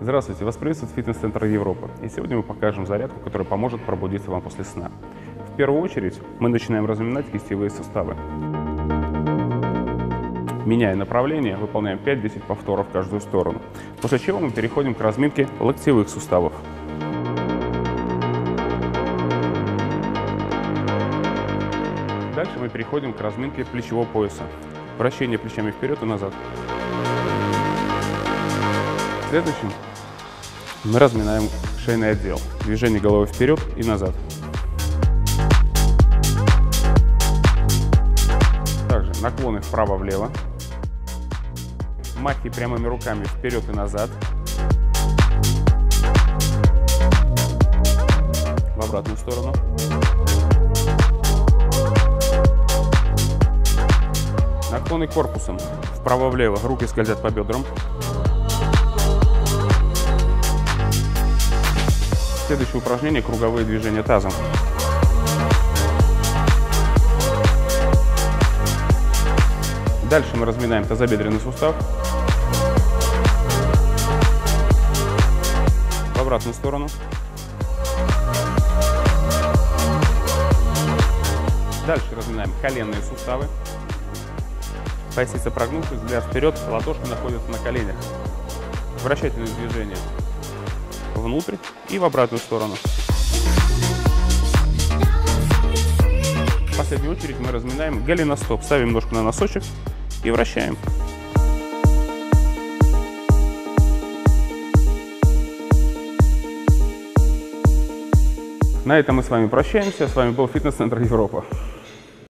Здравствуйте, вас приветствует фитнес-центр Европа. И сегодня мы покажем зарядку, которая поможет пробудиться вам после сна. В первую очередь мы начинаем разминать кистевые суставы. Меняя направление, выполняем 5-10 повторов в каждую сторону, после чего мы переходим к разминке локтевых суставов. Дальше мы переходим к разминке плечевого пояса. Вращение плечами вперед и назад. Следующим мы разминаем шейный отдел. Движение головы вперед и назад. Также наклоны вправо-влево. Махи прямыми руками вперед и назад. В обратную сторону. Наклоны корпусом вправо-влево. Руки скользят по бедрам. Следующее упражнение – круговые движения тазом. Дальше мы разминаем тазобедренный сустав. В обратную сторону. Дальше разминаем коленные суставы. Поясница прогнувшись, взгляд вперед, ладошки находятся на коленях. Вращательное движение внутрь и в обратную сторону. В последнюю очередь мы разминаем голеностоп. Ставим ножку на носочек и вращаем. На этом мы с вами прощаемся. С вами был фитнес-центр Европа.